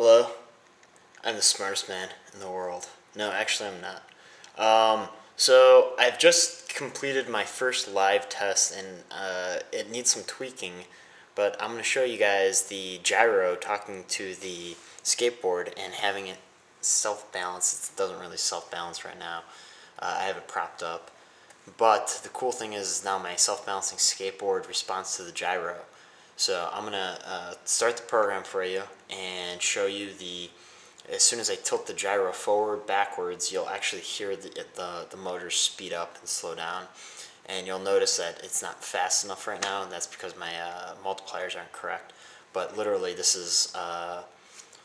Hello? I'm the smartest man in the world. No, actually, I'm not. Um, so, I've just completed my first live test and uh, it needs some tweaking, but I'm going to show you guys the gyro talking to the skateboard and having it self balance. It doesn't really self balance right now. Uh, I have it propped up. But the cool thing is now my self balancing skateboard responds to the gyro. So I'm gonna uh, start the program for you and show you the, as soon as I tilt the gyro forward, backwards, you'll actually hear the, the, the motors speed up and slow down. And you'll notice that it's not fast enough right now, and that's because my uh, multipliers aren't correct. But literally, this is uh,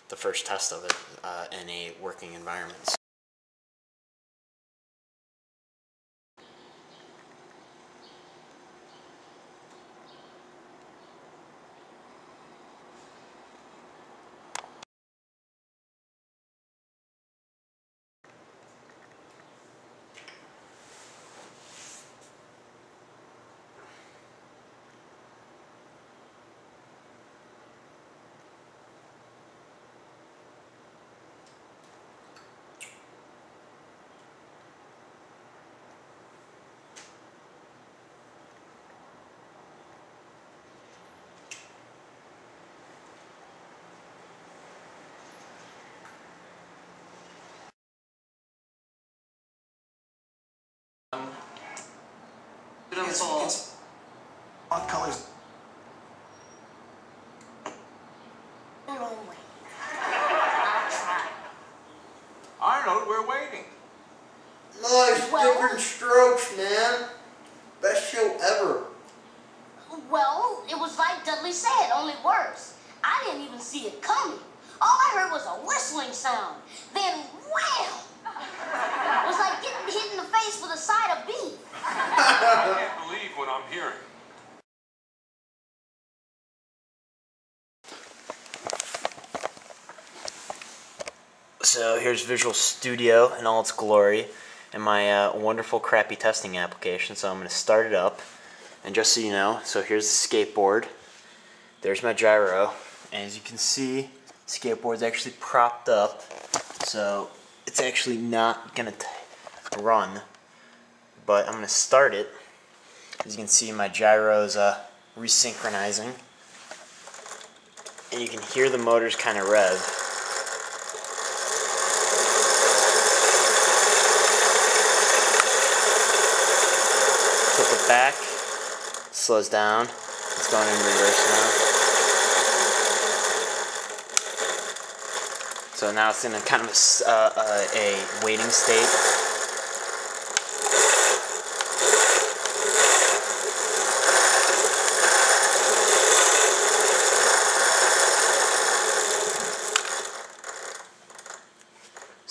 the first test of it uh, in a working environment. It's, it's odd colors. Arnold, we're waiting. Nice, Well- different strokes, man. Best show ever. Well, it was like Dudley said, only worse. I didn't even see it coming. All I heard was a whistling sound. Then wham! It was like getting hit in the face with a side of beef. I can't believe what I'm hearing. So here's Visual Studio in all its glory and my uh, wonderful crappy testing application. So I'm going to start it up. And just so you know, so here's the skateboard. There's my gyro. And as you can see, skateboard's actually propped up. So it's actually not going to run. But I'm going to start it. As you can see, my gyro's uh, resynchronizing. And you can hear the motors kind of rev. Flip it back, slows down. It's going in reverse now. So now it's in a kind of a, uh, uh, a waiting state.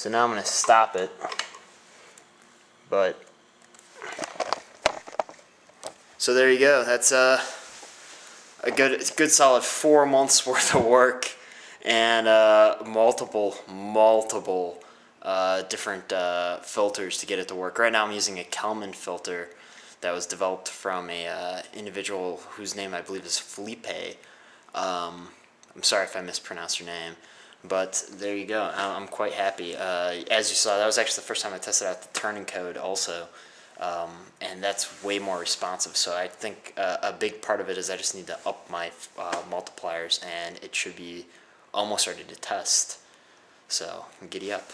So now I'm going to stop it. But so there you go. That's uh, a good, good solid four months worth of work and uh, multiple, multiple uh, different uh, filters to get it to work. Right now, I'm using a Kalman filter that was developed from a uh, individual whose name I believe is Felipe. Um, I'm sorry if I mispronounced your name, but there you go. I'm quite happy. Uh, as you saw, that was actually the first time I tested out the turning code also um, and that's way more responsive. So I think uh, a big part of it is I just need to up my uh, multipliers, and it should be almost ready to test. So giddy up.